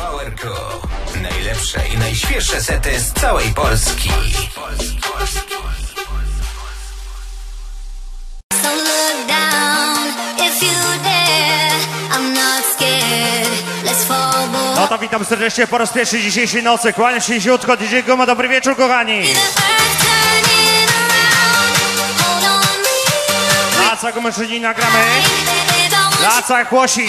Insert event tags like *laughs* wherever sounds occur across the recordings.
Power Najlepsze i najświeższe sety z całej Polski. No to witam serdecznie po raz pierwszy dzisiejszej nocy. Kłaniam się ziutko, DJ Guma. Dobry wieczór, kochani. Laca Gumyszyni nagramy. Laca Kłosi.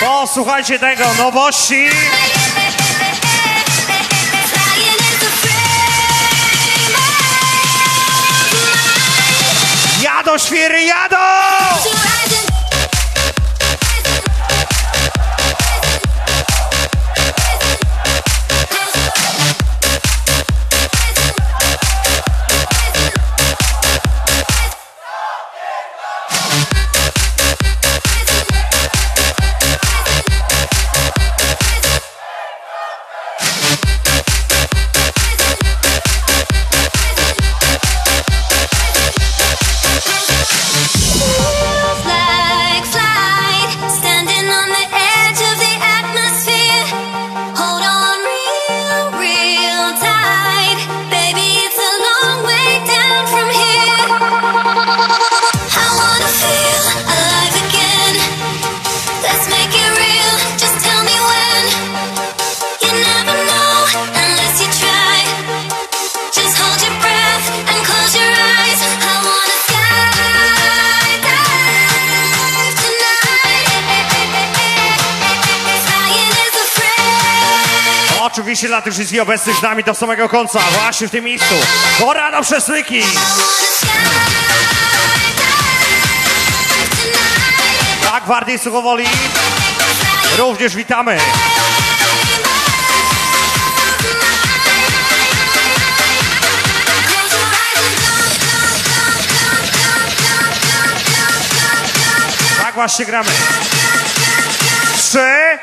Posłuchajcie tego, nowości. Jadą świry, jadą! dla tych wszystkich obecnych z nami do samego końca, właśnie w tym miejscu. Pora na przesmyki! Tak, Gwardii Suchowoli również witamy. Tak właśnie gramy. Trzy,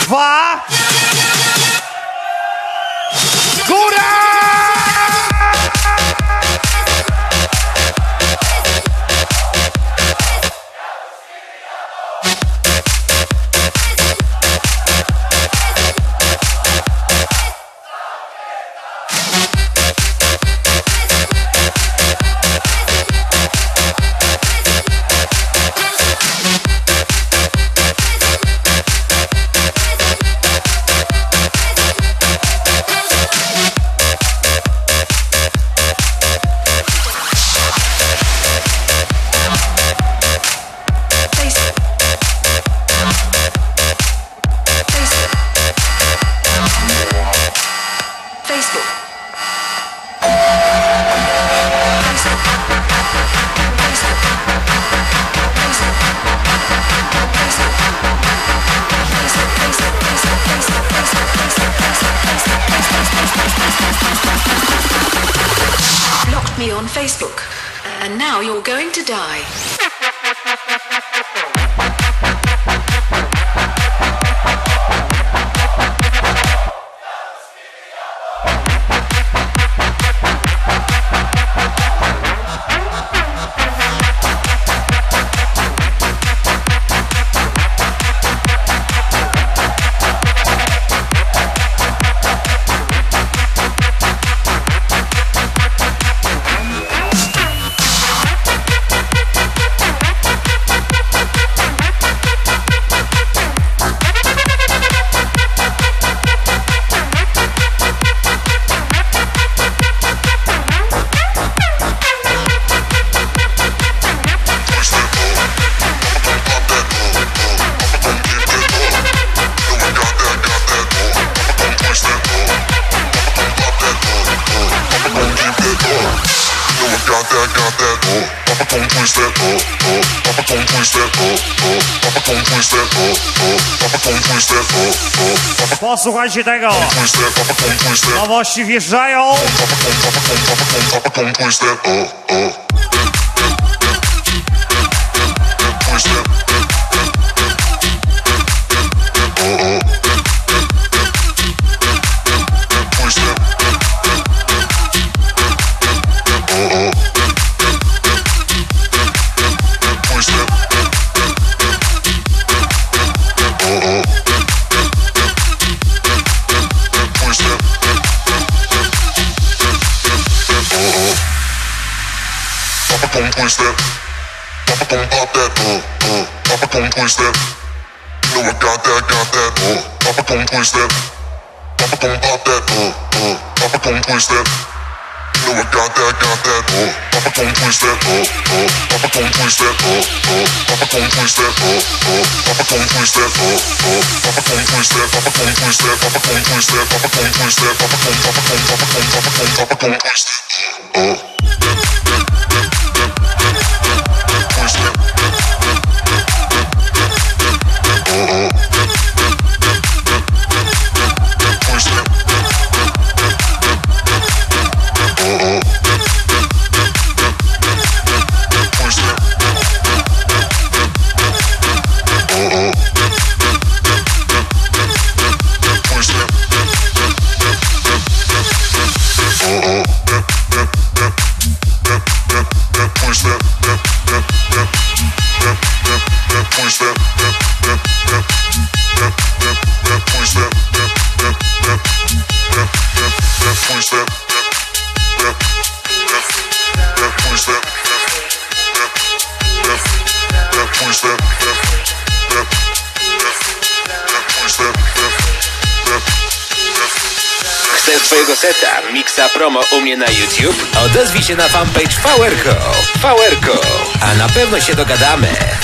dwa, posłuchajcie tego. Nowości wjeżdżają. Twist that, uh, uh. Papa gon' twist that, uh, uh. Papa gon' twist that, uh, uh. Papa gon' twist that, uh, uh. Papa gon' twist that, Papa gon' twist that, Papa gon' twist that, Papa gon' twist that, Papa gon' Papa gon' Papa gon' Papa gon' Papa gon' twist it, uh. U mnie na YouTube? Odezwij się na fanpage Powerco. Powerco. A na pewno się dogadamy.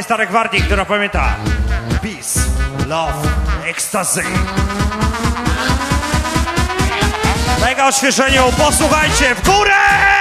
Tej starej gwardii, która pamięta Peace, Love, Ecstasy. Mega oświeżeniu, posłuchajcie, w górę!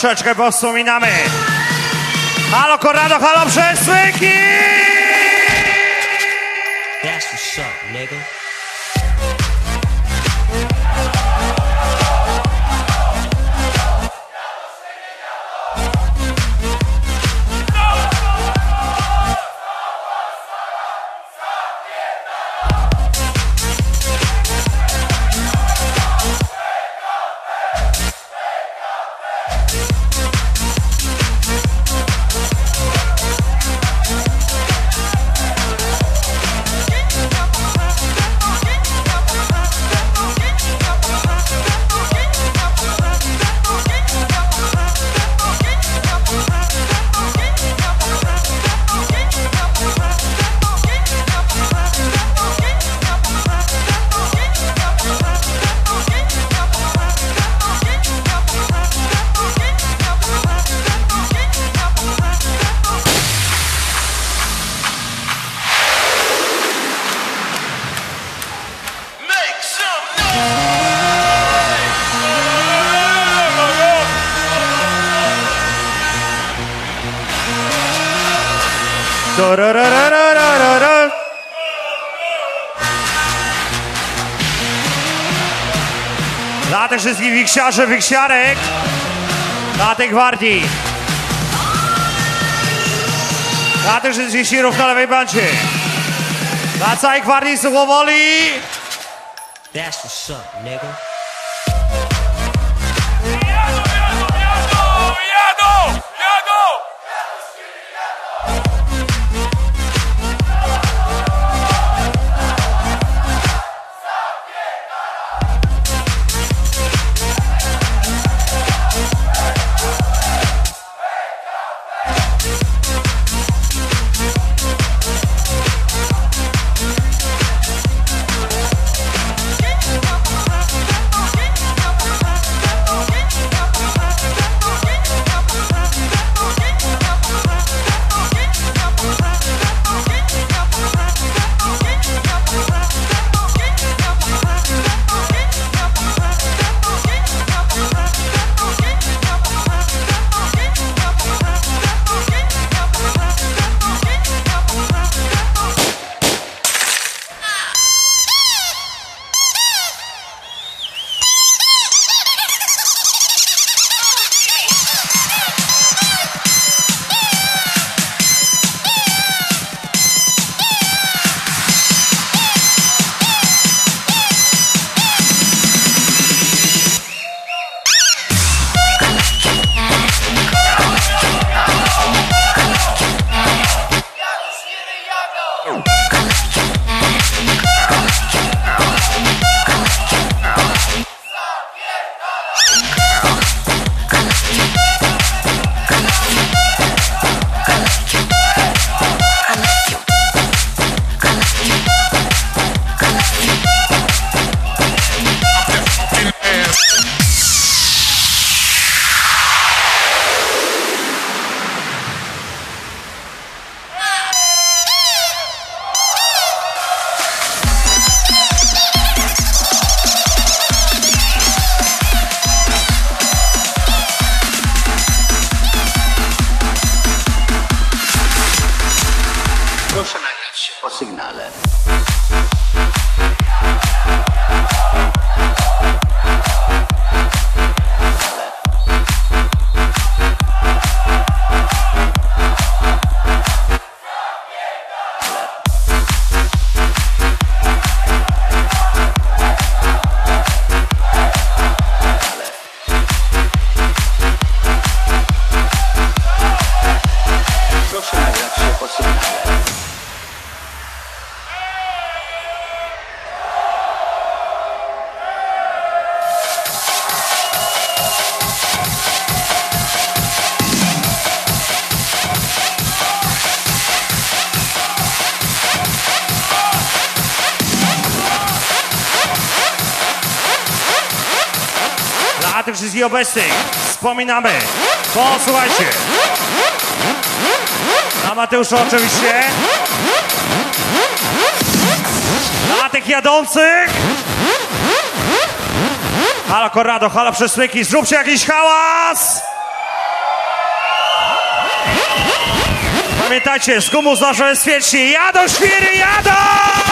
Troszeczkę powspominamy. Halo Corrado, halo Przesłyki! That's what's up, nigga. Wszystkich wiksiarzy, wiksiarek, dla tych gwardii, dla tych wszystkich sirów na lewej bancie, dla całej gwardii Suchowoli, That's what's up, nigga. Nagrać się po sygnale. dla tych wszystkich obecnych, wspominamy, posłuchajcie, dla Mateusza oczywiście, dla tych jadących, halo Corrado, halo Przesmyki, zróbcie jakiś hałas! Pamiętajcie, z gumu jest świetnie, jadą świry, jadą!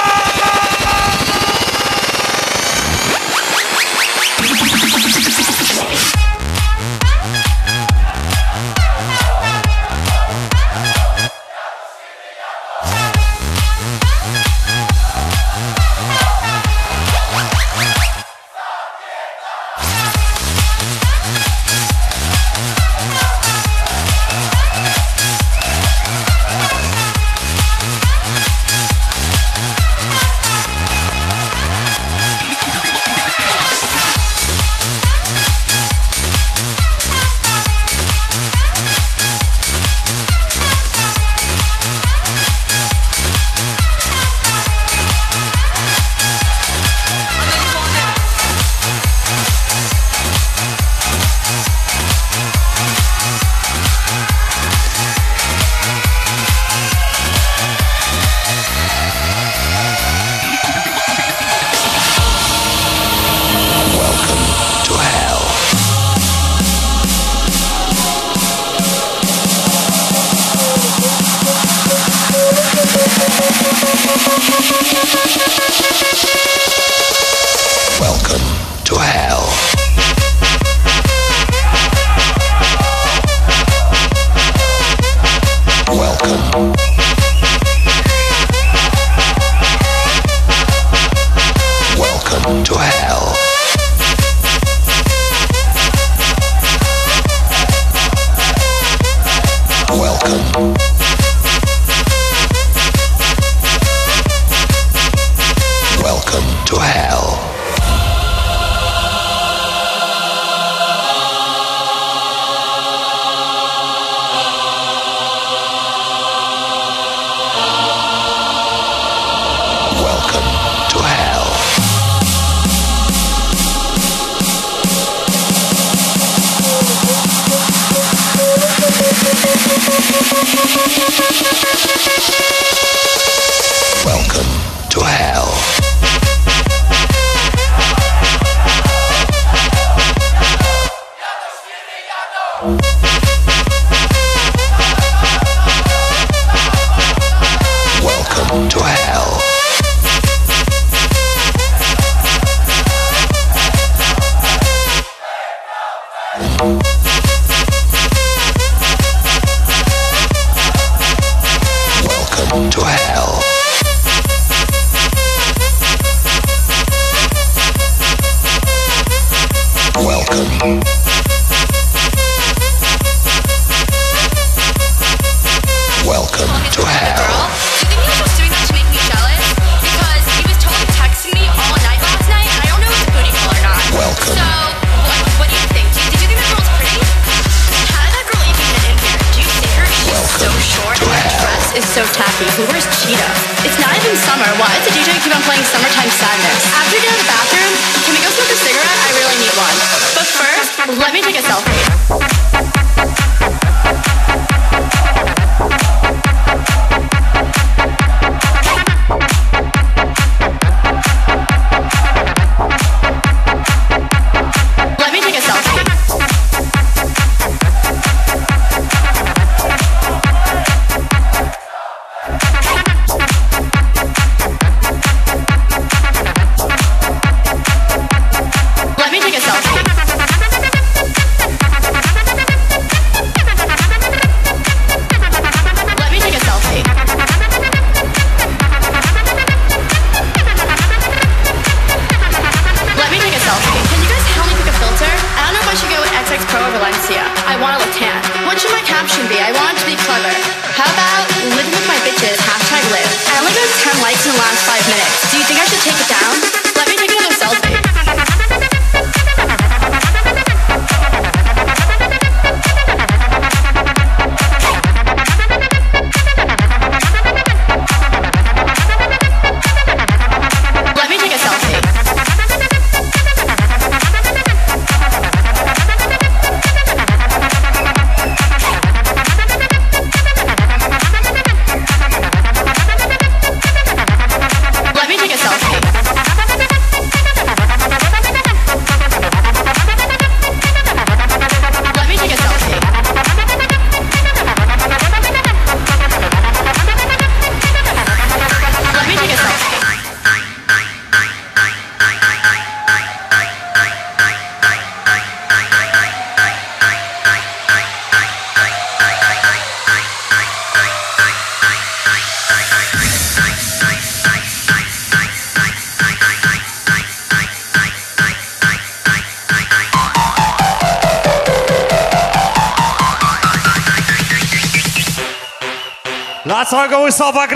salvar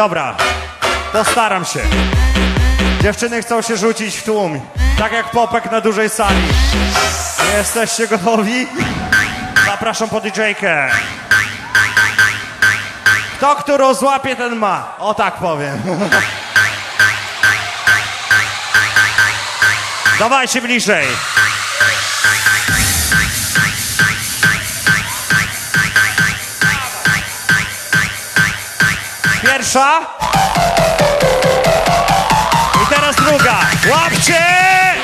Dobra, postaram się. Dziewczyny chcą się rzucić w tłum, tak jak popek na dużej sali. Jesteście gotowi? Zapraszam po DJ-kę. Kto, którą złapie, ten ma. O tak powiem. *laughs* Dawajcie bliżej. pierwsza. I teraz druga. Łapcie!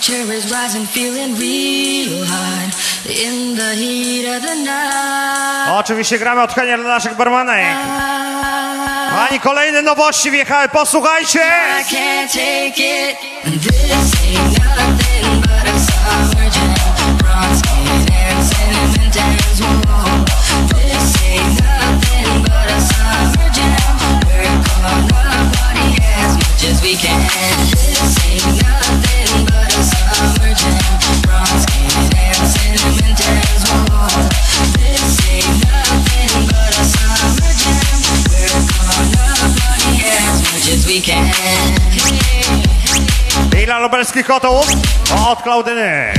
temperature is rising, feeling real in the heat of the night. Oczywiście gramy odchylnie dla naszych barmanek. Ani kolejne nowości wjechały, posłuchajcie! I can't take it. This ain't nothing but a jam. And This ain't nothing but a jam. As much as we can. Dejla Lobelský kotov no od Klaudiny.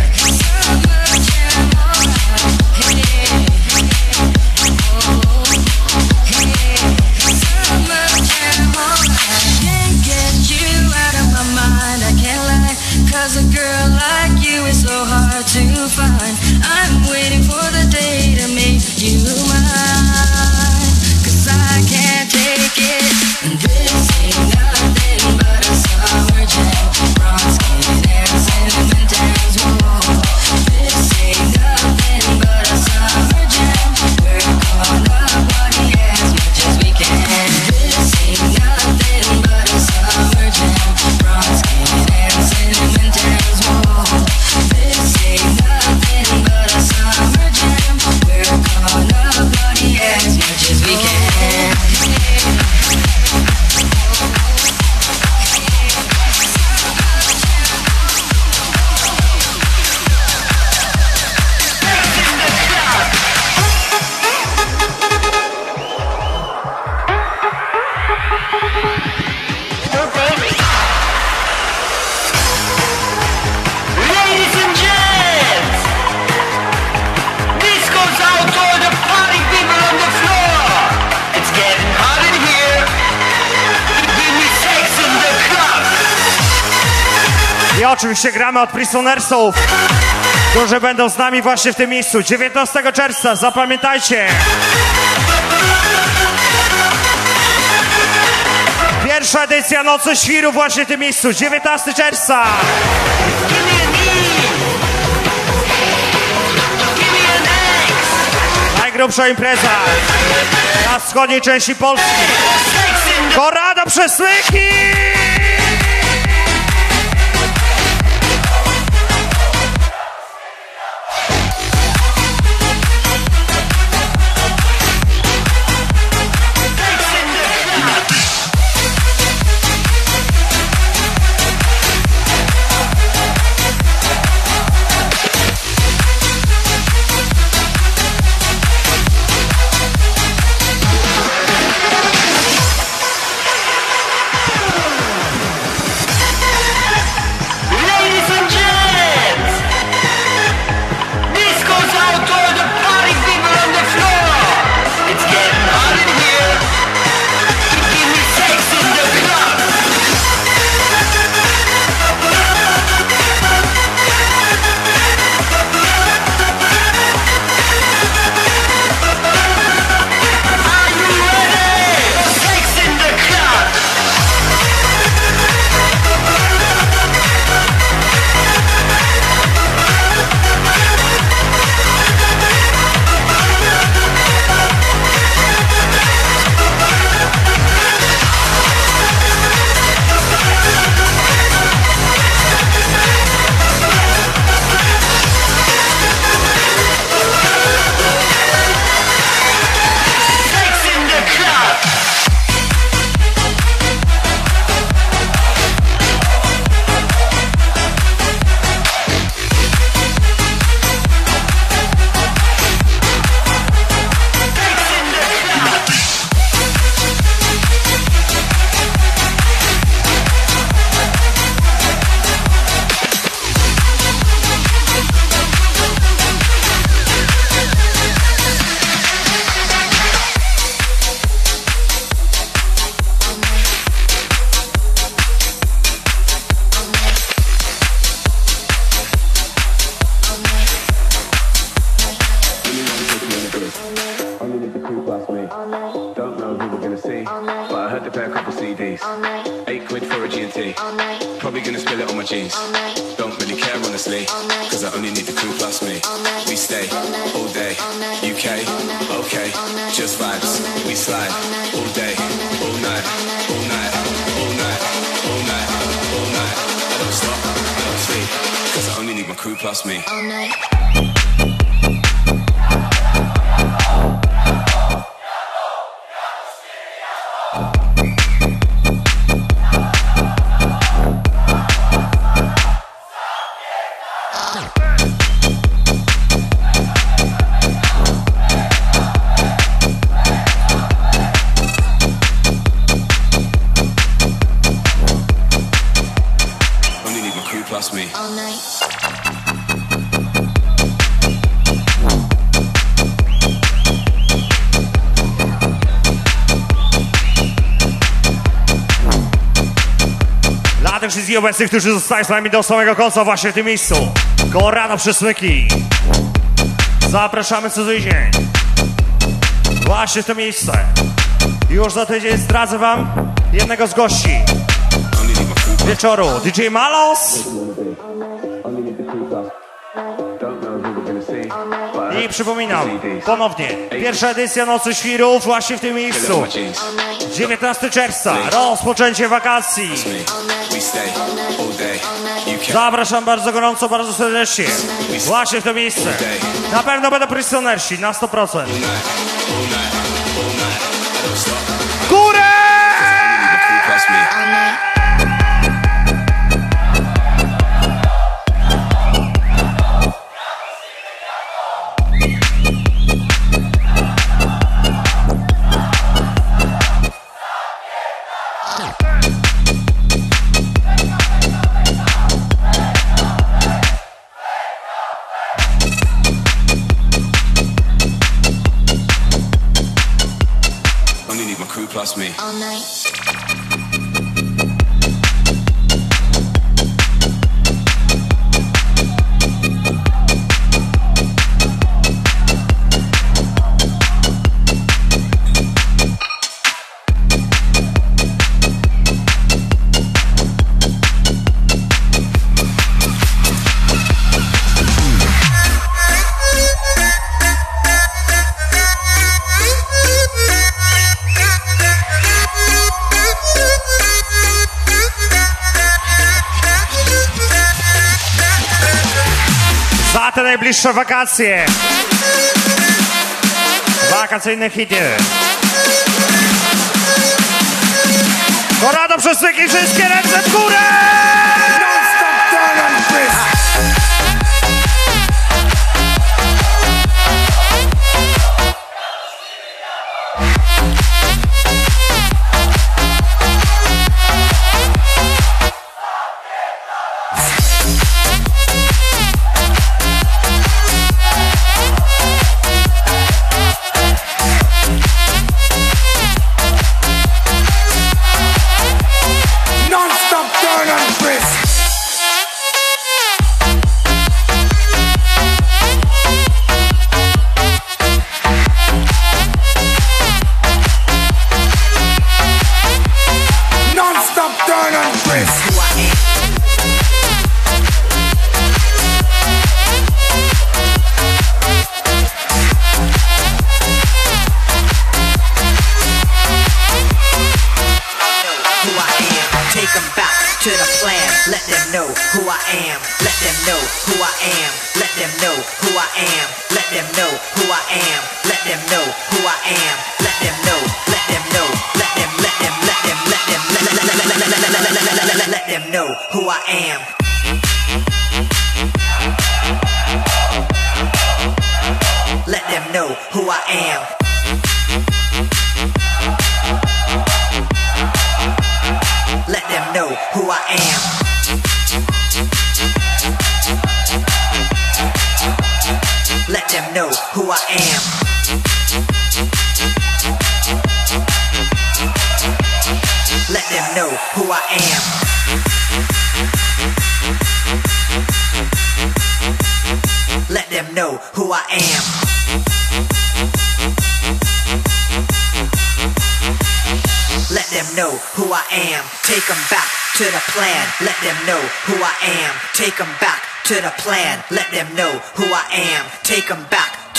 się gramy od Prisonersów, którzy będą z nami właśnie w tym miejscu. 19 czerwca, zapamiętajcie! Pierwsza edycja Nocy Świru właśnie w tym miejscu, 19 czerwca! Najgrubsza impreza na wschodniej części Polski. Porada przez obecnych, którzy zostają z nami do samego końca właśnie w tym miejscu. Kolorado przesmyki. Zapraszamy co tydzień. Właśnie w to miejsce. Już za tydzień zdradzę wam jednego z gości. Wieczoru DJ Malos. I przypominam, ponownie, pierwsza edycja Nocy Świrów właśnie w tym miejscu. 19 czerwca, rozpoczęcie wakacji. Zapraszam bardzo gorąco, bardzo serdecznie. Właśnie w to miejsce. Na pewno będą prisonersi, na 100%. all night. najbliższe wakacje. Wakacyjne hity. Porada przez wszystkie wszystkie ręce w górę!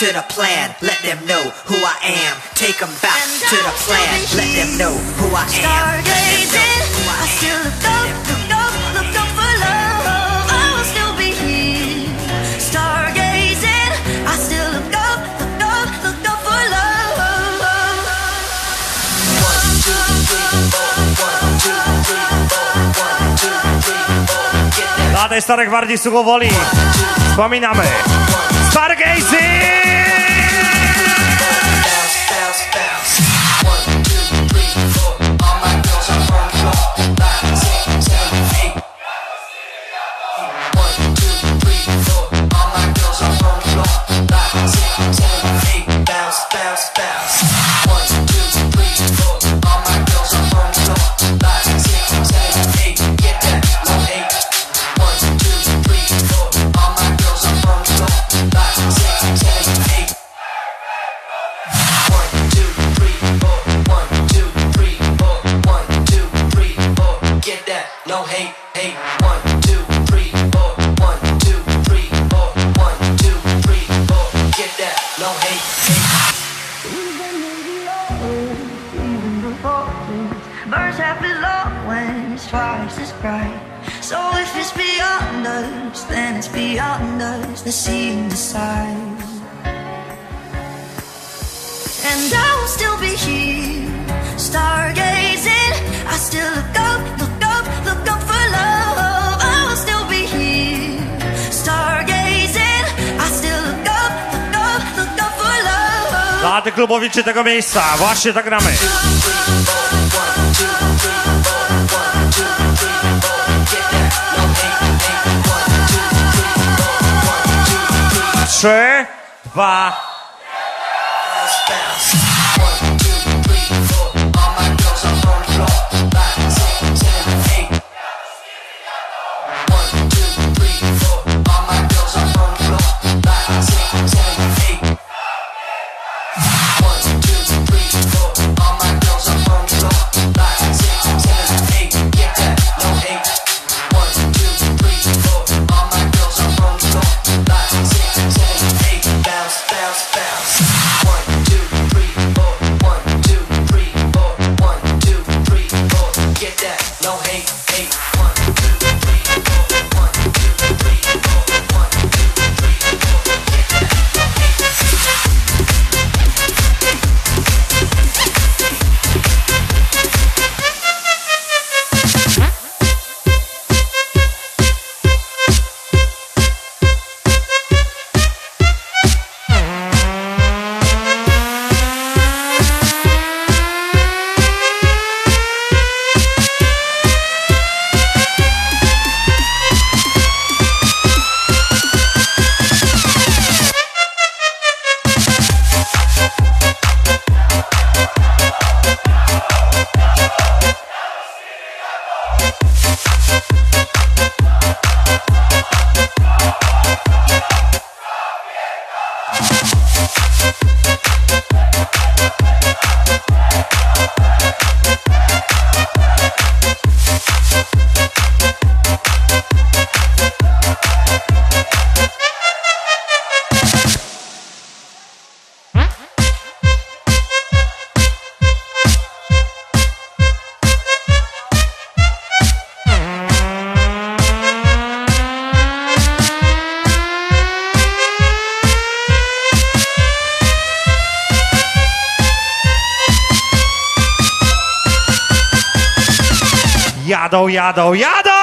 To the plan. Let them know who I am. Take them back to the plan. Let them know who I am. Stargazing, I still look up, look up, look up for love. I will still be here. Stargazing, I still look up, look up, look up for love. Dla tej starej gwardii Suchowoli wspominamy Stargazing! Get klubowiczy tego miejsca, właśnie tak gramy. Trzy, dwa, jadą, jadą, jadą! Fuck this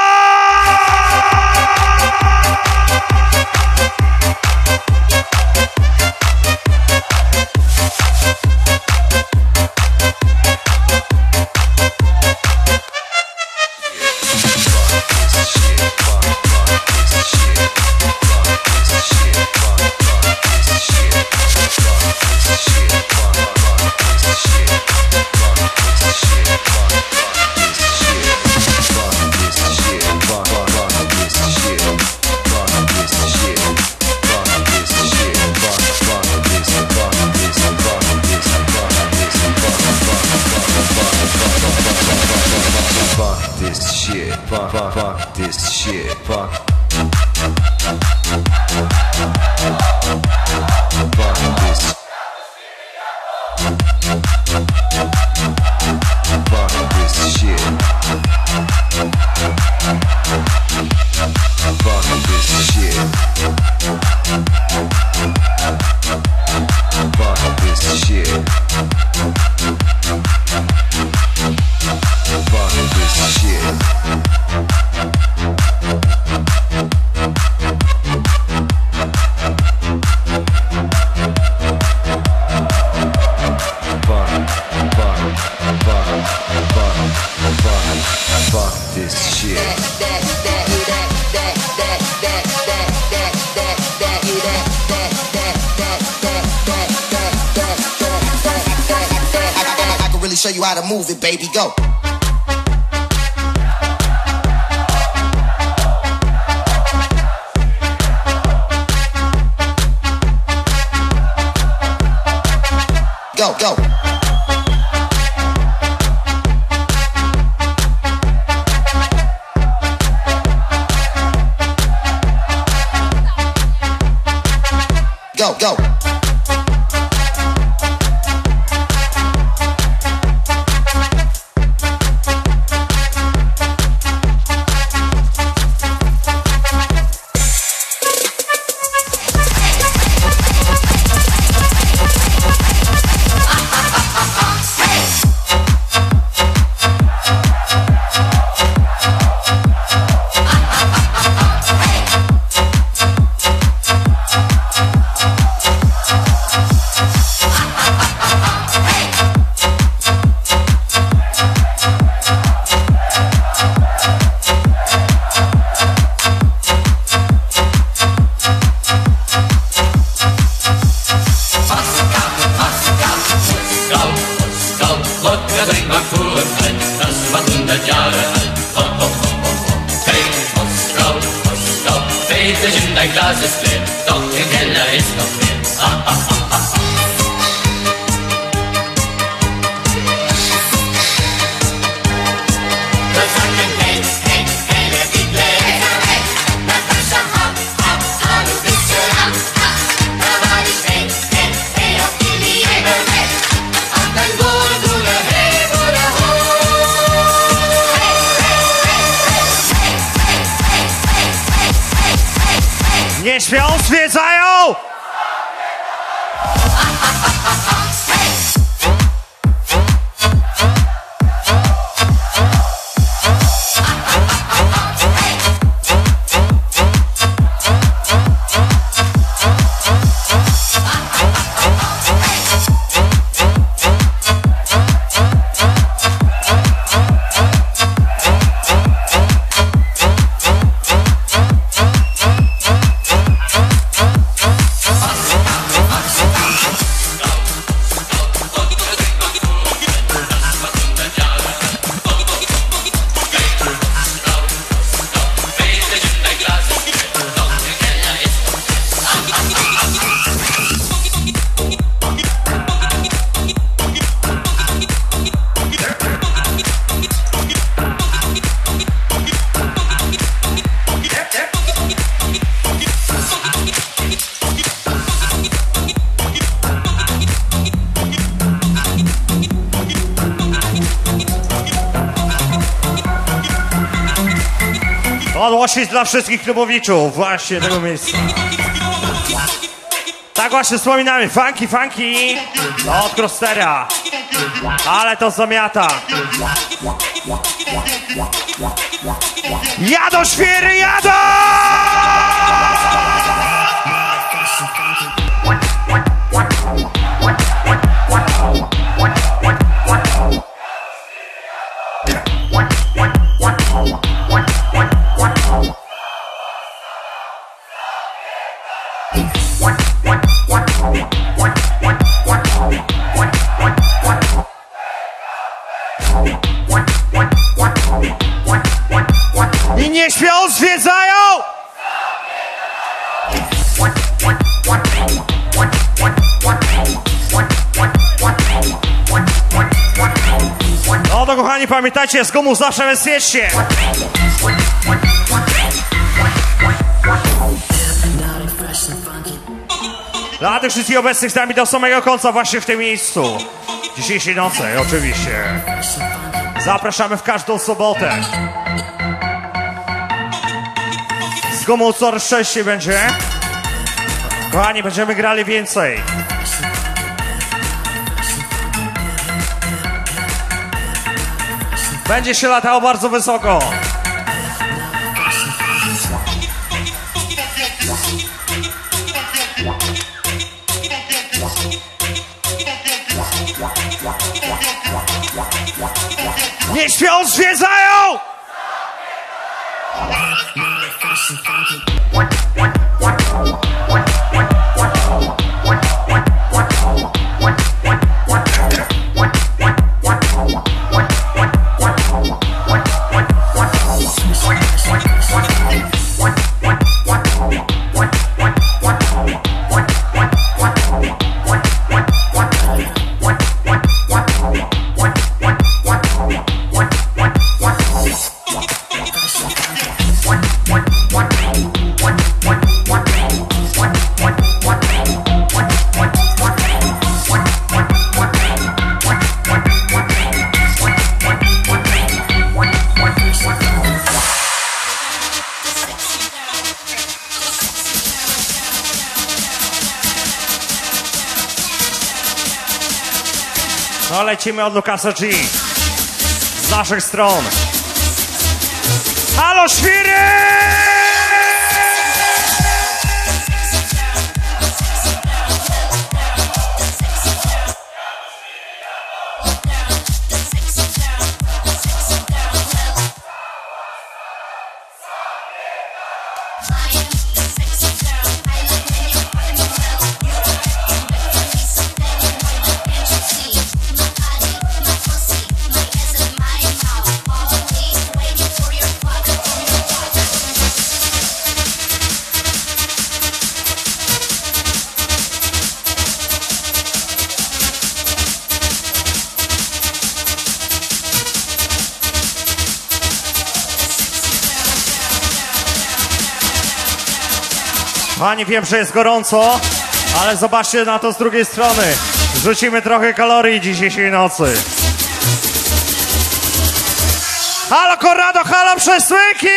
move it, baby, go. Go, go. Go, go. Osis dla wszystkich klubowiczów właśnie tego miejsca. Tak właśnie wspominamy, funky, funky no, od Crostera. Ale to zamiata. Jadą świry, jadą! Pamiętajcie, z gumu zawsze bezpiecznie. Dla tych wszystkich obecnych z nami do samego końca właśnie w tym miejscu. Dzisiejszej nocy, oczywiście. Zapraszamy w każdą sobotę. Z gumą coraz częściej będzie. Kochani, będziemy grali więcej. Będzie się latało bardzo wysoko. Nie śpią, zwiedzają! No lecimy od Lukasa G. Z naszych stron. Halo świry! Pani, wiem, że jest gorąco, ale zobaczcie na to z drugiej strony. Rzucimy trochę kalorii dzisiejszej nocy. Halo Corrado, halo Przesłyki!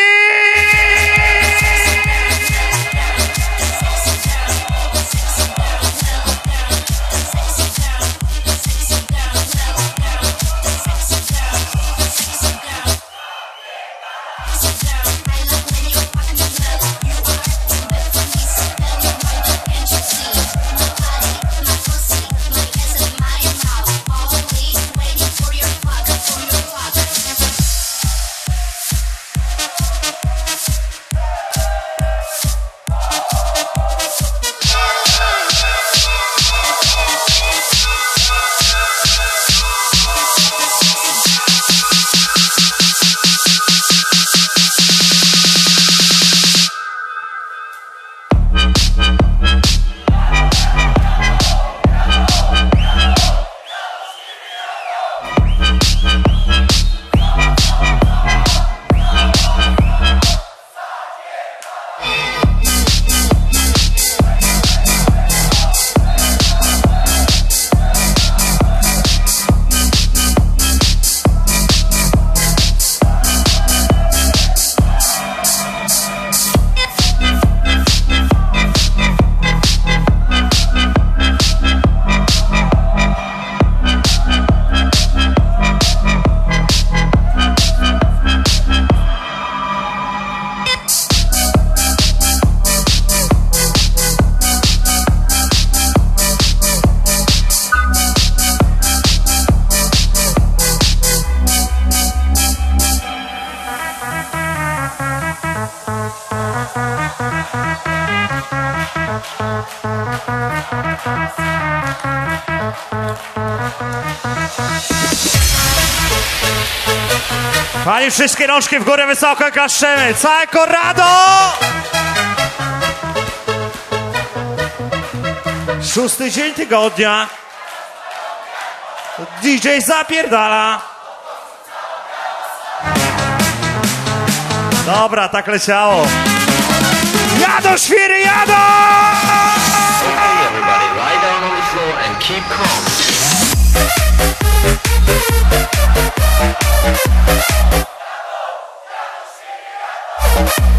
wszystkie rączki w górę wysoko kaszczemy. Całe korado! Szósty dzień tygodnia. DJ zapierdala. Dobra, tak leciało. Jadą świry, jadą! Everybody, down on the floor and keep calm. Thank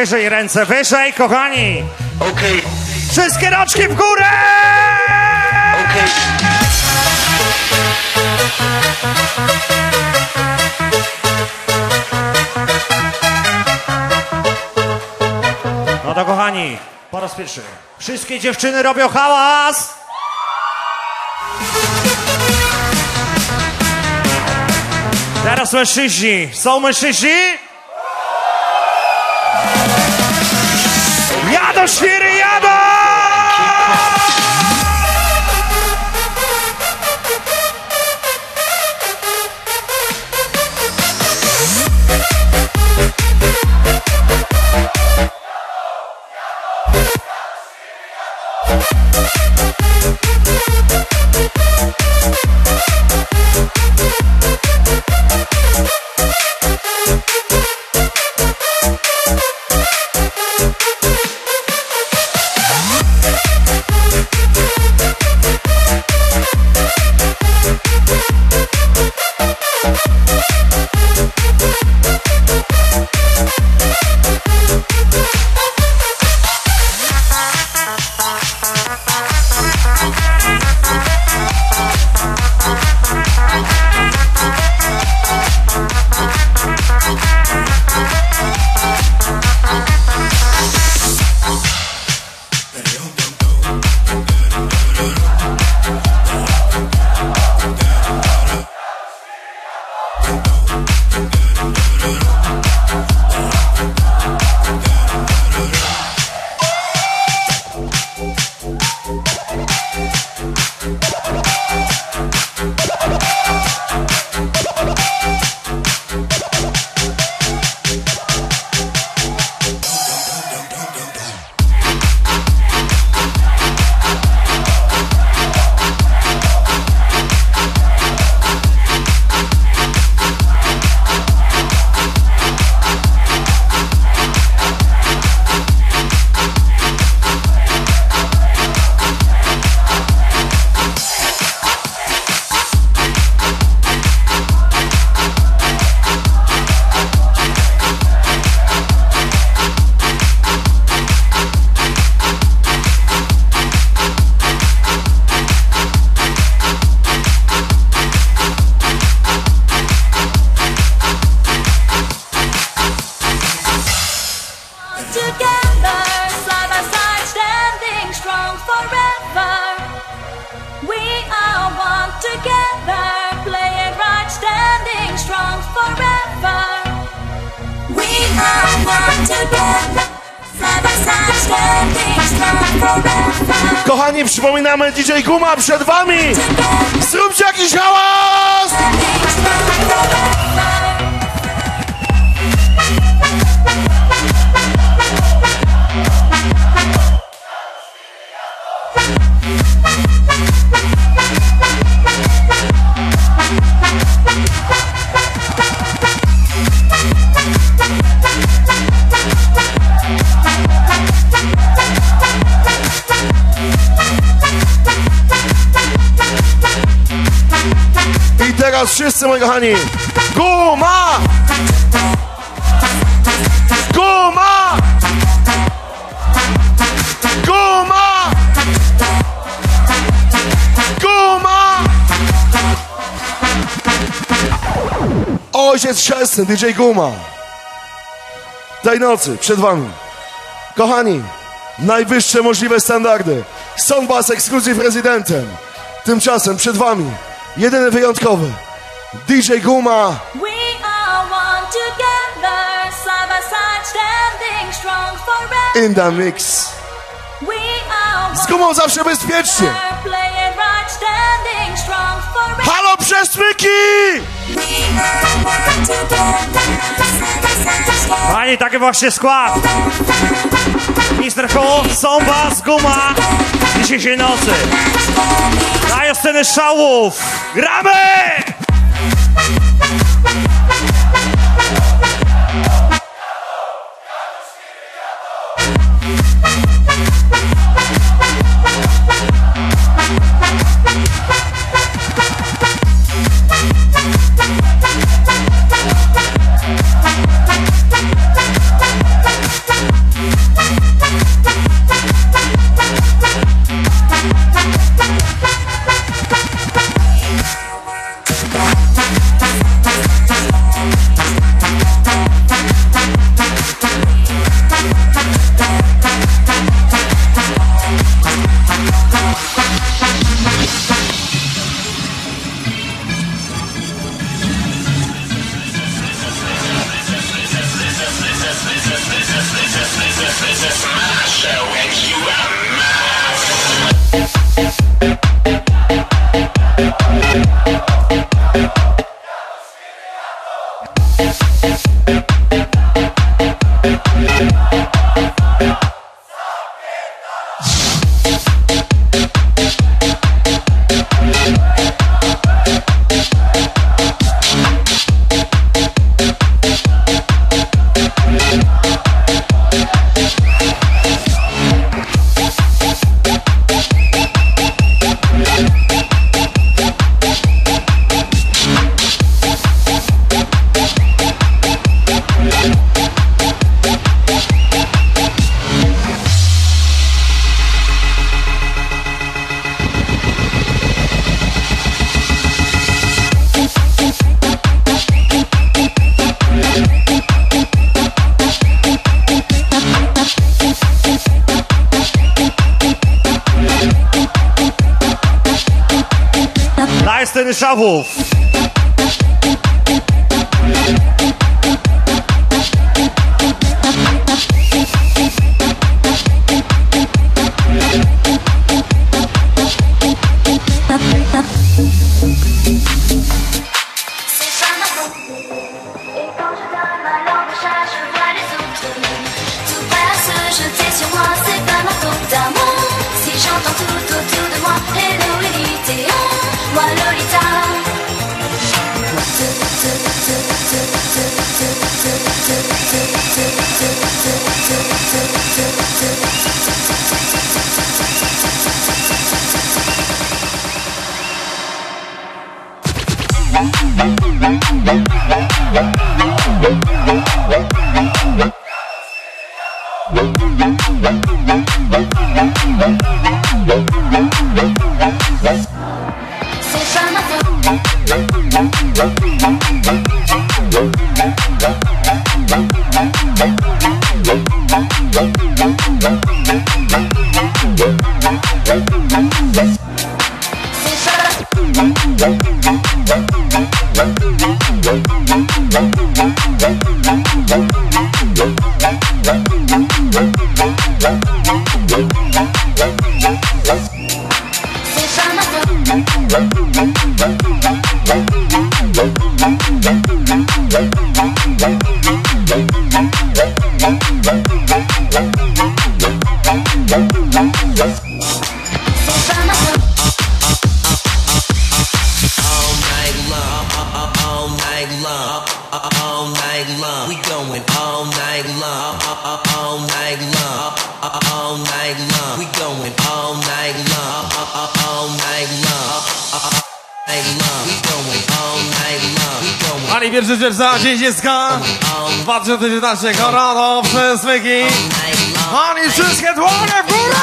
Wyżej ręce, wyżej, kochani! Okej. Okay. Wszystkie roczki w górę! Okej. Okay. No to kochani, po raz pierwszy. Wszystkie dziewczyny robią hałas! Teraz mężczyźni. Są mężczyźni? the shitty Thank you. Ojciec Chrzestny, DJ Guma. Tej nocy, przed wami. Kochani, najwyższe możliwe standardy. Soundbass Exclusive Rezydentem. Tymczasem przed wami, jedyny wyjątkowy, DJ Guma. In the mix. Z Gumą zawsze bezpiecznie. Halo Przesmyki! Pani, taki właśnie skład. Mister Ho, Sombas, Guma. Dzisiejszej nocy. Dają sceny szałów. Gramy! double long, all night long. We going all night long, all night long, all night long. We going all night long, all night long, Pani pierwszy za Dzień Dziecka 2019 Korado przez Myki Pani wszystkie dłonie w górę!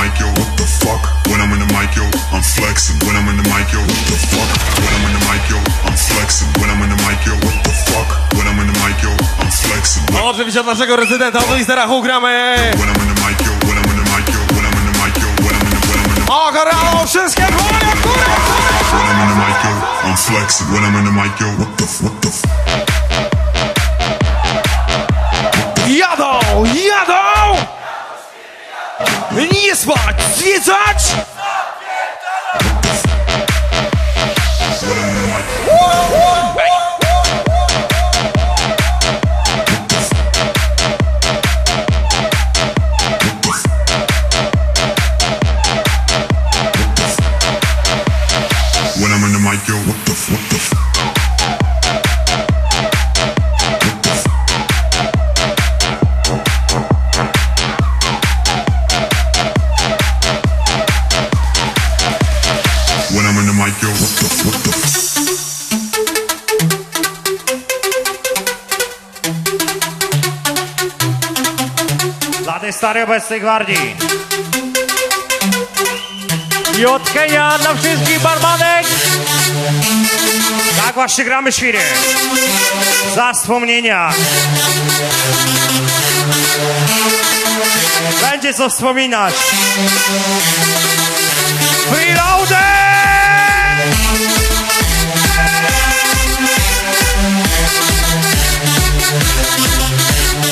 Mic, yo, what the fuck? When I'm in the mic, yo, I'm flexing. When I'm in the mic, yo, what the fuck? When I'm in the mic, yo, I'm flexing. When I'm in the mic, yo, what the fuck? When I'm in the mic, yo, I'm flexing. No, oczywiście od naszego rezydenta od Mistera Hu gramy When I'm in the mic, yo, when I'm in the mic, yo, when I'm in the mic, yo, when I'm in the, when I'm in the O, Karalo, wszystkie w górę! When I'm in the mic, yo, I'm flexing. When I'm in the mic, yo, what the, what the, Jadą, jadą! Nie spać, zwiedzać! when tej starej obecnej gwardii. Kenia dla wszystkich barmanek. Tak właśnie gramy świry. Za wspomnienia. Będzie co wspominać. Freeloader!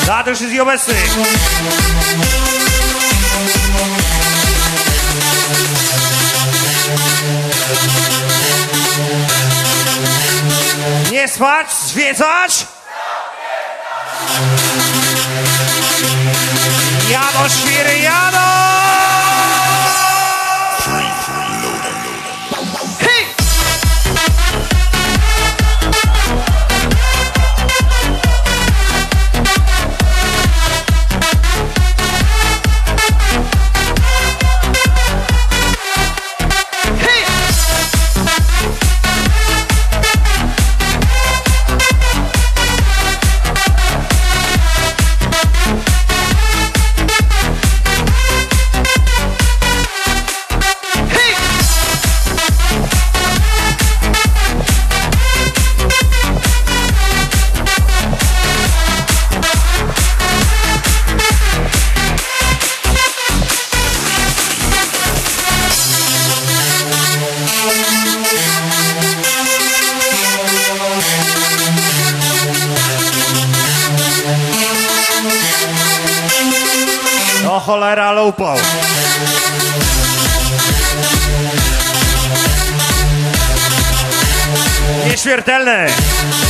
Dla tych wszystkich obecnych. Nie spać, zwiedzać. Jadą świry, jadą! No cholera, ale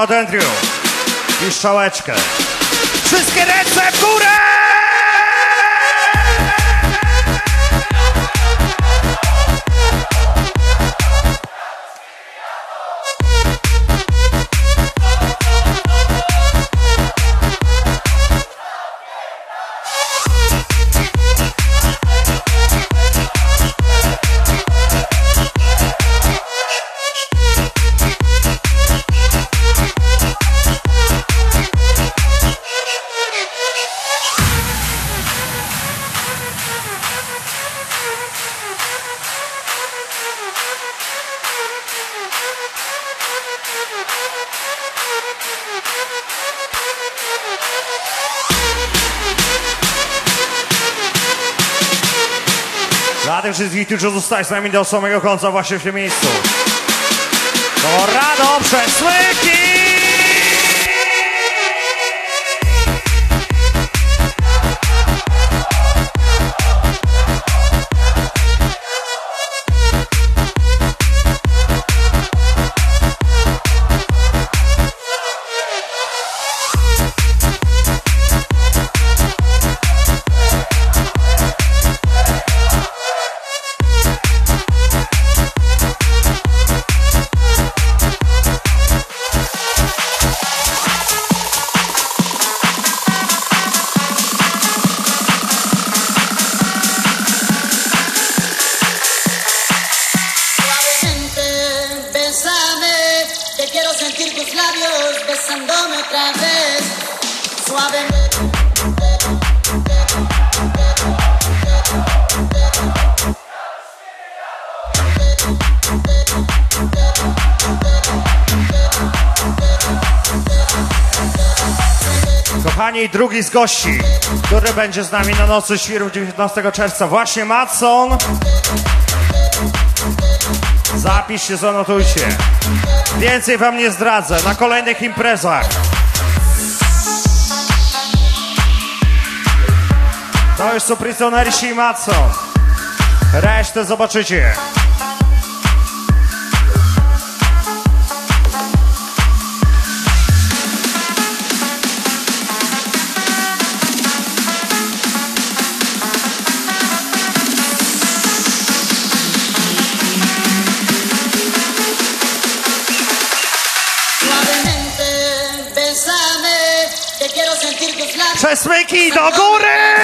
od Andrew. I strzałeczkę. Wszystkie ręce w górę! Wszystkich, którzy zostali z nami do samego końca właśnie w tym miejscu. To Rado Przesłyki! Kochani, drugi z gości, który będzie z nami na Nocy Świrów 19 czerwca, właśnie Matson. Zapisz się, zanotujcie. Więcej wam nie zdradzę na kolejnych imprezach. To już są Prisonersi i Matson. Resztę zobaczycie. Przesmyki do góry! Suavemente.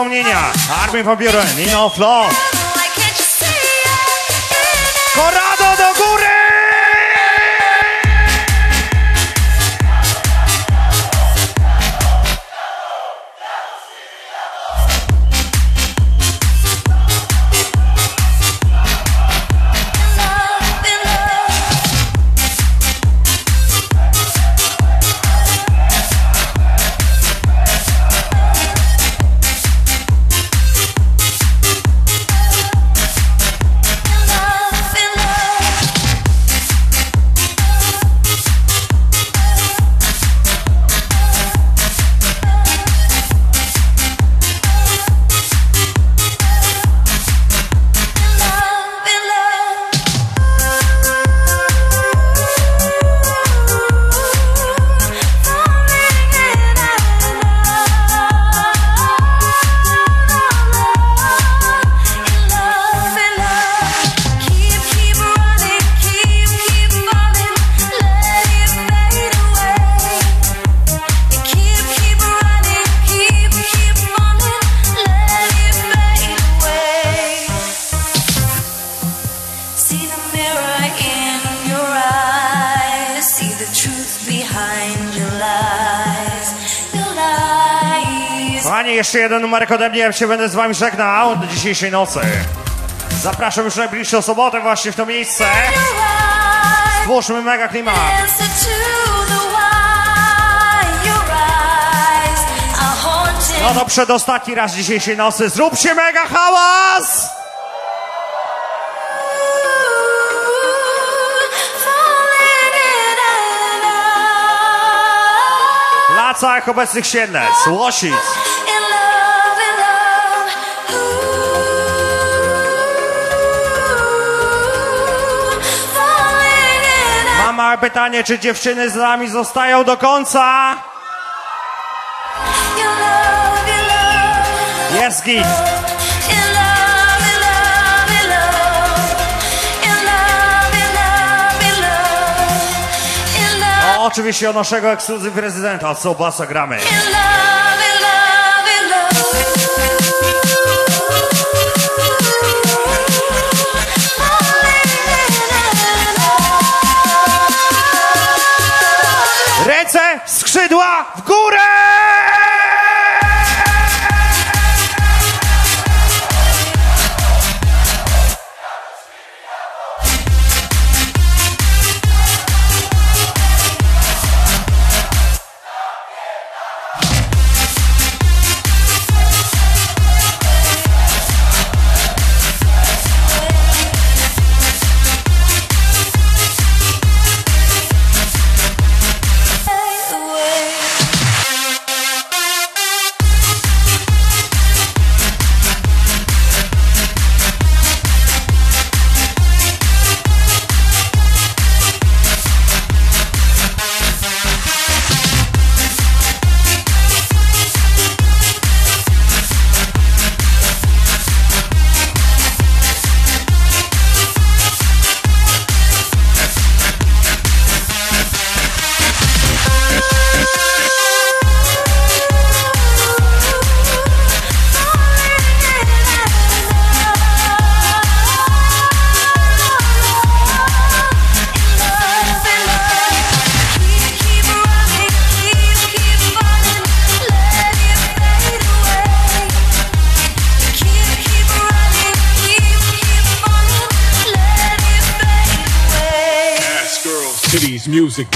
Wspomnienia. Armin van Buren, Nino Flot. Jeszcze jeden numerek ode mnie, ja się będę z wami żegnał do dzisiejszej nocy. Zapraszam już najbliższą sobotę właśnie w to miejsce. Stwórzmy mega klimat. No to przedostatni raz dzisiejszej nocy. Zróbcie mega hałas! Dla całych obecnych siedlec, Łosic, małe pytanie, czy dziewczyny z nami zostają do końca? Jest git. No, oczywiście o naszego ekskluzyw rezydenta, co basa gramy. W górę!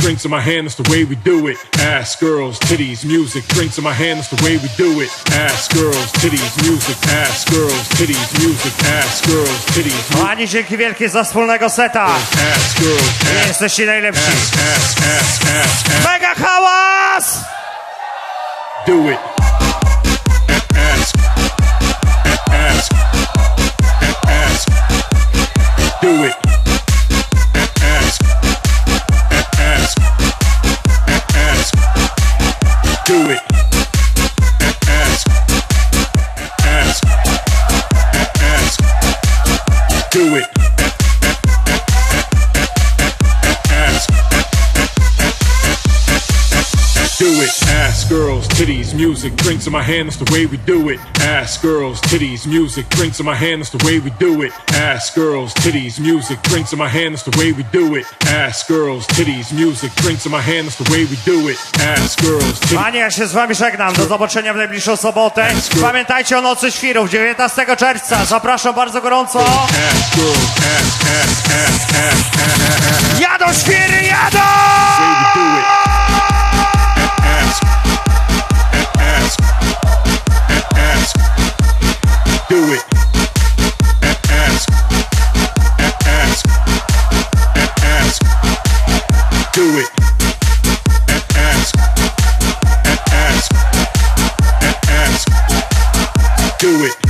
Drinks in my hand, that's the way we do it. Ass girls, titties, music, drinks in my hand, that's the way we do it. Ass girls, titties, music, ass girls, titties, music, ass girls, titties, Kochani, dzięki wielkie za wspólnego seta. ass girls, ass, Jesteście najlepsi. ass, ass, ass. Mega hałas! Do it. Ask. Ask. Ask. Do it. Ask. Do it. Ask. Ask. Ask. Do it. Girls, titties, music, drinks in my hand, that's the way we do it. Ass girls, titties, music, drinks in my hand, that's the way we do it. Ass girls, titties, music, drinks in my hand, that's the way we do it. Ass girls, titties, music, drinks in my hand, that's the way we do it. Ass girls, titties. Panie, ja się z wami żegnam. Do zobaczenia w najbliższą sobotę. Pamiętajcie o Nocy Świrów, 19 czerwca. Zapraszam bardzo gorąco. Ass girls, ass, ass, ass, ass, ass, ass. Jadą świry, jadą! Do it.